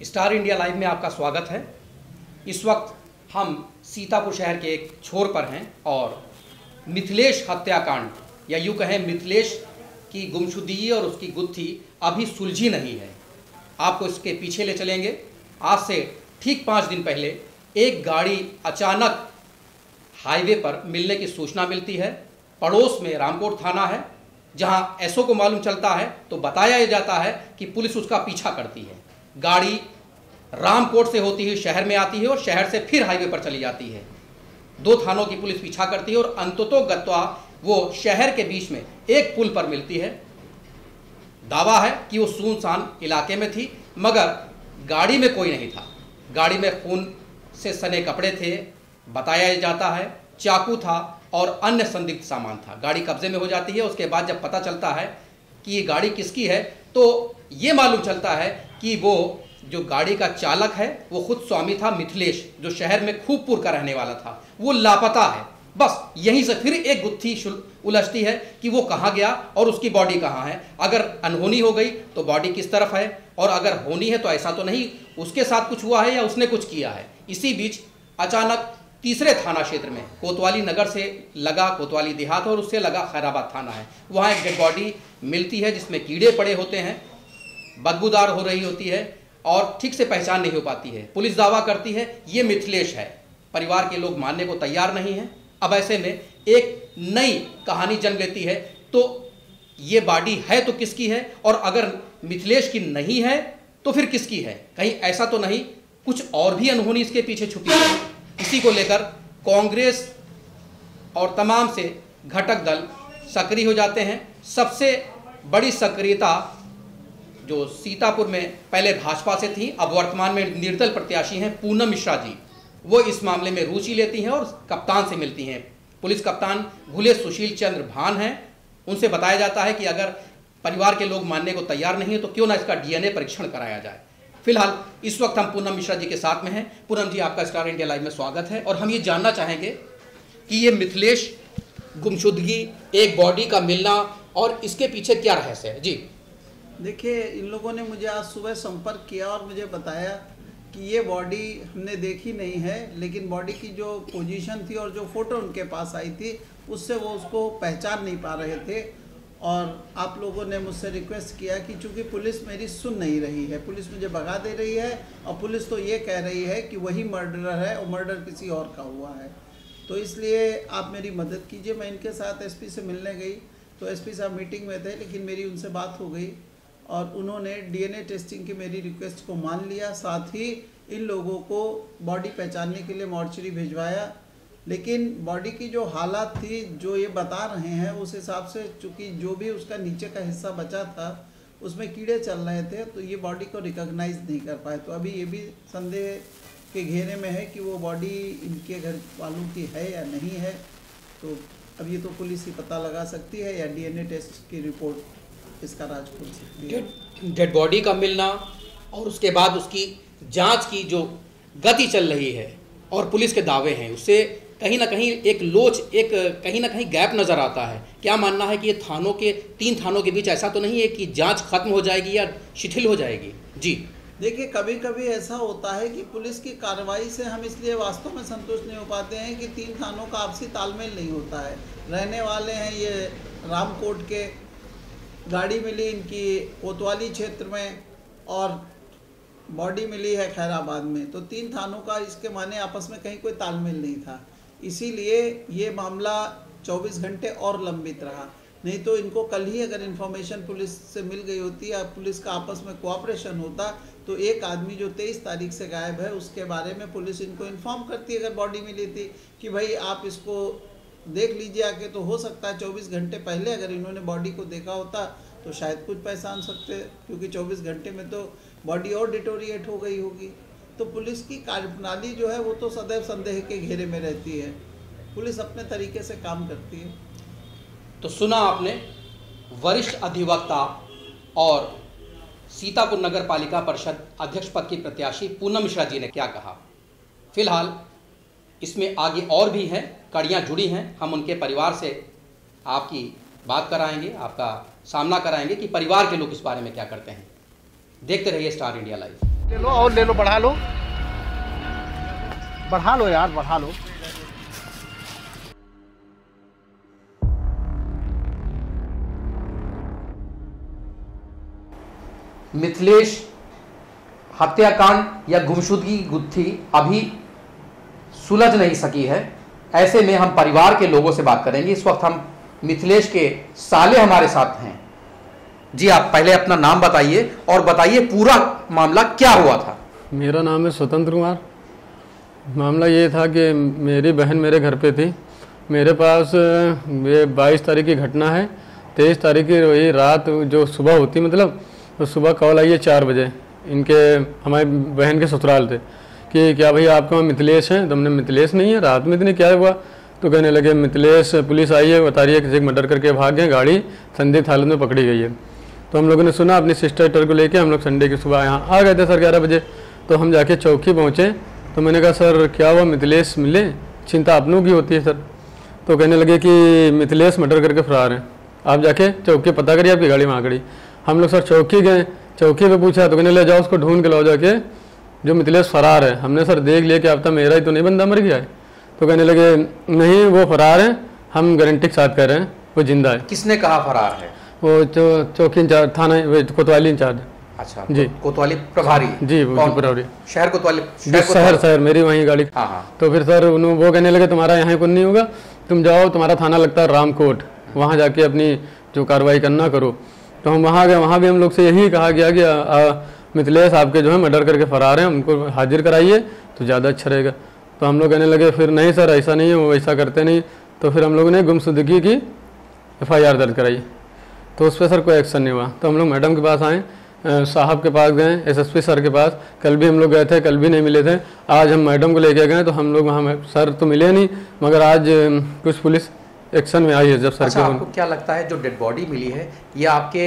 Star India live में आपका स्वागत है। इस वक्त हम सीतापुर शहर के एक छोर पर हैं और मिथिलेश हत्याकांड, या यूँ कहें मिथिलेश की गुमशुदगी और उसकी गुत्थी अभी सुलझी नहीं है। आपको इसके पीछे ले चलेंगे। आज से ठीक पाँच दिन पहले एक गाड़ी अचानक हाईवे पर मिलने की सूचना मिलती है। पड़ोस में रामकोट थाना है, जहाँ एसओ को मालूम चलता है तो बताया जाता है कि पुलिस उसका पीछा करती है। गाड़ी रामकोट से होती हुई शहर में आती है और शहर से फिर हाईवे पर चली जाती है। दो थानों की पुलिस पीछा करती है और अंततो गत्वा वो शहर के बीच में एक पुल पर मिलती है। दावा है कि वो सुनसान इलाके में थी, मगर गाड़ी में कोई नहीं था। गाड़ी में खून से सने कपड़े थे, बताया जाता है, चाकू था और अन्य संदिग्ध सामान था। गाड़ी कब्जे में हो जाती है, उसके बाद जब पता चलता है कि ये गाड़ी किसकी है? तो ये मालूम चलता है कि वो जो गाड़ी का चालक है, वो खुद स्वामी था मिथिलेश, जो शहर में खूबपुर का रहने वाला था। वो लापता है। बस, यहीं से फिर एक गुत्थी उलझती है कि वो कहाँ गया और उसकी बॉडी कहाँ है। अगर अनहोनी हो गई तो बॉडी किस तरफ़ है? और अगर होनी है तो ऐसा तो नहीं। उसके साथ कुछ हुआ है या उसने कुछ किया है? इसी बीच अचानक तीसरे थाना क्षेत्र में। कोतवाली नगर से लगा कोतवाली देहात और उससे लगा खैराबाद थाना है। वहाँ एक डेड बॉडी मिलती है जिसमें कीड़े पड़े होते हैं, बदबूदार हो रही होती है और ठीक से पहचान नहीं हो पाती है। पुलिस दावा करती है, ये मिथिलेश है। परिवार के लोग मानने को तैयार नहीं हैं। अब ऐसे में एक नई कहानी जन्म लेती है तो ये बॉडी है तो किसकी है? और अगर मिथिलेश की नहीं है तो फिर किसकी है? कहीं ऐसा तो नहीं, कुछ और भी अनहोनी इसके पीछे छुपी है। इसी को लेकर कांग्रेस और तमाम से घटक दल सक्रिय हो जाते हैं। सबसे बड़ी सक्रियता जो सीतापुर में पहले भाजपा से थी, अब वर्तमान में निर्दल प्रत्याशी हैं पूनम मिश्रा जी। वो इस मामले में रुचि लेती हैं और कप्तान से मिलती हैं। पुलिस कप्तान भूले सुशील चंद्र भान हैं। उनसे बताया जाता है कि अगर परिवार के लोग मानने को तैयार नहीं है तो क्यों ना इसका डीएनए परीक्षण कराया जाए। फ़िलहाल इस वक्त हम पूनम मिश्रा जी के साथ में हैं। पूनम जी, आपका स्टार इंडिया लाइव में स्वागत है और हम ये जानना चाहेंगे कि ये मिथिलेश गुमशुदगी, एक बॉडी का मिलना और इसके पीछे क्या रहस्य है? जी। देखिए, इन लोगों ने मुझे आज सुबह संपर्क किया और मुझे बताया कि ये बॉडी हमने देखी नहीं है, लेकिन बॉडी की जो पोजीशन थी और जो फ़ोटो उनके पास आई थी, उससे वो उसको पहचान नहीं पा रहे थे। और आप लोगों ने मुझसे रिक्वेस्ट किया कि चूँकि पुलिस मेरी सुन नहीं रही है, पुलिस मुझे भगा दे रही है और पुलिस तो ये कह रही है कि वही मर्डरर है और मर्डर किसी और का हुआ है। तो इसलिए आप मेरी मदद कीजिए, मैं इनके साथ एसपी से मिलने गई। तो एसपी साहब मीटिंग में थे, लेकिन मेरी उनसे बात हो गई और उन्होंने डीएनए टेस्टिंग की मेरी रिक्वेस्ट को मान लिया। साथ ही इन लोगों को बॉडी पहचानने के लिए मॉर्चरी भिजवाया। लेकिन बॉडी की जो हालात थी, जो ये बता रहे हैं, उस हिसाब से चूँकि जो भी उसका नीचे का हिस्सा बचा था, उसमें कीड़े चल रहे थे तो ये बॉडी को रिकॉग्नाइज नहीं कर पाए। तो अभी ये भी संदेह के घेरे में है कि वो बॉडी इनके घर वालों की है या नहीं है। तो अब ये तो पुलिस ही पता लगा सकती है या डीएनए टेस्ट की रिपोर्ट इसका राज खोल सकती है। डेड बॉडी का मिलना और उसके बाद उसकी जाँच की जो गति चल रही है और पुलिस के दावे हैं, उससे कहीं ना कहीं एक लोच, एक कहीं ना कहीं गैप नज़र आता है। क्या मानना है कि ये थानों के, तीन थानों के बीच ऐसा तो नहीं है कि जाँच खत्म हो जाएगी या शिथिल हो जाएगी? जी। देखिए कभी कभी ऐसा होता है कि पुलिस की कार्रवाई से हम इसलिए वास्तव में संतुष्ट नहीं हो पाते हैं कि तीन थानों का आपसी तालमेल नहीं होता है। रहने वाले हैं ये रामकोट के, गाड़ी मिली इनकी कोतवाली क्षेत्र में और बॉडी मिली है खैराबाद में। तो तीन थानों का इसके माने आपस में कहीं कोई तालमेल नहीं था। इसीलिए ये मामला 24 घंटे और लंबित रहा। नहीं तो इनको कल ही अगर इन्फॉर्मेशन पुलिस से मिल गई होती या पुलिस का आपस में कोऑपरेशन होता तो एक आदमी जो 23 तारीख से गायब है, उसके बारे में पुलिस इनको इन्फॉर्म करती अगर बॉडी मिली थी कि भाई आप इसको देख लीजिए आके तो हो सकता है 24 घंटे पहले अगर इन्होंने बॉडी को देखा होता तो शायद कुछ पहचान सकते, क्योंकि 24 घंटे में तो बॉडी और डिटोरिएट हो गई होगी। तो पुलिस की कार्यप्रणाली जो है वो तो सदैव संदेह के घेरे में रहती है। पुलिस अपने तरीके से काम करती है। तो सुना आपने, वरिष्ठ अधिवक्ता और सीतापुर नगर पालिका परिषद अध्यक्ष पद की प्रत्याशी पूनम मिश्रा जी ने क्या कहा? फ़िलहाल, इसमें आगे और भी हैं, कड़ियाँ जुड़ी हैं। हम उनके परिवार से आपकी बात कराएँगे, आपका सामना कराएँगे कि परिवार के लोग इस बारे में क्या करते हैं। देखते रहिए स्टार इंडिया लाइव। ले लो और ले लो, बढ़ा लो। बढ़ा लो यार, बढ़ा लो। मिथिलेश हत्याकांड या गुमशुदगी गुत्थी अभी सुलझ नहीं सकी है। ऐसे में हम परिवार के लोगों से बात करेंगे। इस वक्त हम मिथिलेश के साले हमारे साथ हैं। जी आप पहले अपना नाम बताइए और बताइए पूरा मामला क्या हुआ था। मेरा नाम है स्वतंत्र कुमार। मामला ये था कि मेरी बहन मेरे घर पे थी। मेरे पास ये बाईस तारीख की घटना है। तेईस तारीख की वही रात जो सुबह होती मतलब तो सुबह कॉल आई है चार बजे। इनके, हमारी बहन के ससुराल थे कि क्या भाई आपके वहाँ मिथिलेश हैं? तो हमने मिथिलेश नहीं है, रात में इतने क्या हुआ? तो कहने लगे, मिथिलेश, पुलिस आई है, बता रही है किसी मर्डर करके भाग गए, गाड़ी संदिग्ध हालत में पकड़ी गई है। तो हम लोगों ने सुना, अपनी सिस्टर टर को लेके हम लोग संडे की सुबह यहाँ आ गए थे सर ग्यारह बजे। तो हम जाके चौकी पहुँचे। तो मैंने कहा, सर, क्या हुआ? मिथिलेश मिले? चिंता अपनों की होती है, सर। तो कहने लगे कि, मिथिलेश मर्डर करके फरार हैं। आप जाके चौकी, पता करिए आपकी गाड़ी वहाँ खड़ी हम लोग सर चौकी गए। चौकी पे पूछा तो कहने ले जाओ उसको ढूंढ के लाओ जाके। जो मिथिलेश फरार है, हमने सर देख लिया कि अब तक मेरा ही तो नहीं बंदा मर गया है। तो कहने लगे, नहीं, वो फरार है। हम गारंटी के साथ कह रहे हैं। वो ज़िंदा है। किसने कहा फरार है? वो चौ चौकी इंचार्ज थाना कोतवाली इंचार्ज। अच्छा जी। कोतवाली प्रभारी। जी, वो प्रभारी। शहर कोतवाली शहर शहर शहर मेरी वहीं गाड़ी। हाँ हाँ। तो फिर सर उन्होंने वो कहने लगे तुम्हारा यहाँ कुछ नहीं होगा। तुम जाओ तुम्हारा थाना लगता है रामकोट। वहाँ जाके अपनी जो कार्रवाई करना करो। तो हम वहाँ गए वहाँ भी हम लोग से यही कहा गया कि मिथिलेश आपके जो है मर्डर करके फरार हैं उनको हाजिर कराइए तो ज़्यादा अच्छा रहेगा। तो हम लोग कहने लगे फिर नहीं सर ऐसा नहीं है वो ऐसा करते नहीं। तो फिर हम लोगों ने गुमशुदगी की एफआईआर दर्ज कराई। तो उस पर सर कोई एक्शन नहीं हुआ। तो हम लोग मैडम के पास आए साहब के पास गए एसएसपी सर के पास। कल भी हम लोग गए थे कल भी नहीं मिले थे। आज हम मैडम को लेके गए तो हम लोग वहाँ सर तो मिले नहीं मगर आज कुछ पुलिस एक्शन में आई है जब सर अच्छा के आपको क्या लगता है जो डेड बॉडी मिली है ये आपके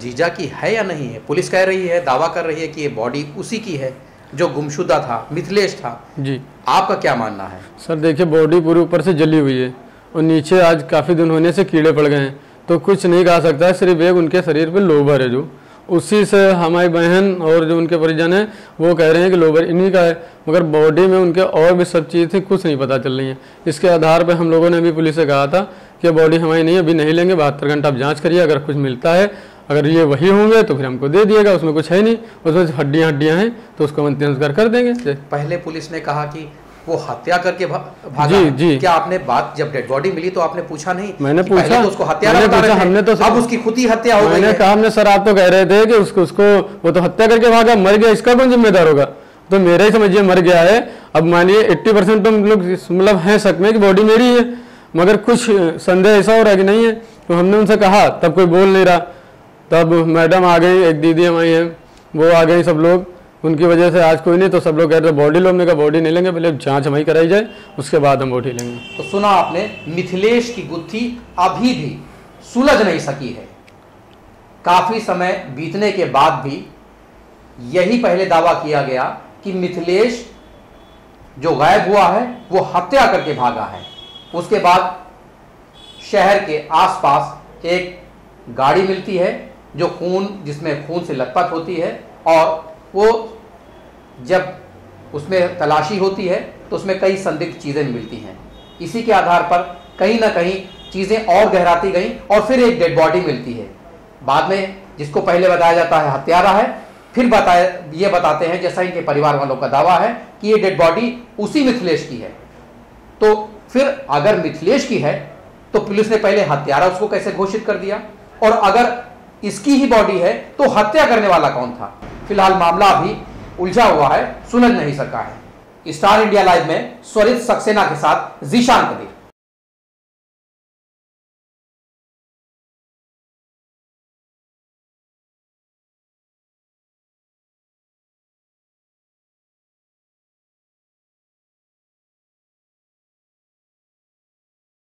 जीजा की है या नहीं है? पुलिस कह रही है दावा कर रही है कि ये बॉडी उसी की है जो गुमशुदा था मिथिलेश था। जी। आपका क्या मानना है? सर देखिए बॉडी पूरी ऊपर से जली हुई है और नीचे आज काफ़ी दिन होने से कीड़े पड़ गए हैं। तो कुछ नहीं कहा सकता, सिर्फ़ एक उनके शरीर पे लोबर है जो। उसी से हमारी बहन और जो उनके परिजन हैं, वो कह रहे हैं कि लोबर इन्हीं का है, मगर बॉडी में उनके और भी सब चीज़ थी, कुछ नहीं पता चल रही है। इसके आधार पर हम लोगों ने भी पुलिस से कहा था कि बॉडी हमारी नहीं, अभी नहीं लेंगे, बहत्तर घंटा आप जाँच करिए, अगर कुछ मिलता है, अगर ये वही होंगे तो फिर हमको दे दिएगा, उसमें कुछ है नहीं, उसमें हड्डियाँ हड्डियाँ हैं तो उसको हम अंतिम कर देंगे। पहले पुलिस ने कहा कि वो हत्या करके भागा। जी, जी। क्या आपने बात जब डेड बॉडी मिली तो आपने पूछा नहीं मैंने पूछा। तो उसको हत्या मैंने पूछा, हमने तो- अब उसकी खुद ही हत्या हो गई मैंने कहा हमने सर आप तो कह रहे थे कि उसको उसको वो तो हत्या करके भागा मर गया इसका कौन जिम्मेदार होगा? तो मेरा ही समझिए मर गया है। अब मानिए 80 परसेंट तो लोग मतलब है शक में कि बॉडी मेरी है। मगर कुछ संदेह ऐसा हो रहा है कि नहीं है? तो हमने उनसे कहा तब कोई बोल नहीं रहा। तब मैडम आ गई एक दीदी हमारी हैं वो आ गई सब लोग। उनकी वजह से आज कोई नहीं तो सब लोग कह रहे बॉडी लो। हमने कहा, बॉडी नहीं लेंगे, पहले जाँच हमारी कराई जाए, उसके बाद हम बॉडी लेंगे। तो सुना आपने, मिथिलेश की गुत्थी अभी भी सुलझ नहीं सकी है। काफ़ी समय बीतने के बाद भी यही पहले दावा किया गया कि मिथिलेश जो गायब हुआ है, वो हत्या करके भागा है। उसके बाद शहर के आसपास एक गाड़ी मिलती है, जो खून, जिसमें खून से लथपथ होती है, और वो जब उसमें तलाशी होती है तो उसमें कई संदिग्ध चीज़ें मिलती हैं। इसी के आधार पर कहीं ना कहीं चीज़ें और गहराती गई और फिर एक डेड बॉडी मिलती है। बाद में जिसको पहले बताया जाता है हत्यारा है, फिर बताया, ये बताते हैं जैसा इनके परिवार वालों का दावा है कि ये डेड बॉडी उसी मिथिलेश की है। तो फिर अगर मिथिलेश की है तो पुलिस ने पहले हत्यारा उसको कैसे घोषित कर दिया? और अगर इसकी ही बॉडी है तो हत्या करने वाला कौन था? फ़िलहाल मामला अभी उलझा हुआ है, सुलझ नहीं सका है। स्टार इंडिया लाइव में स्वरित सक्सेना के साथ जीशान कबीर।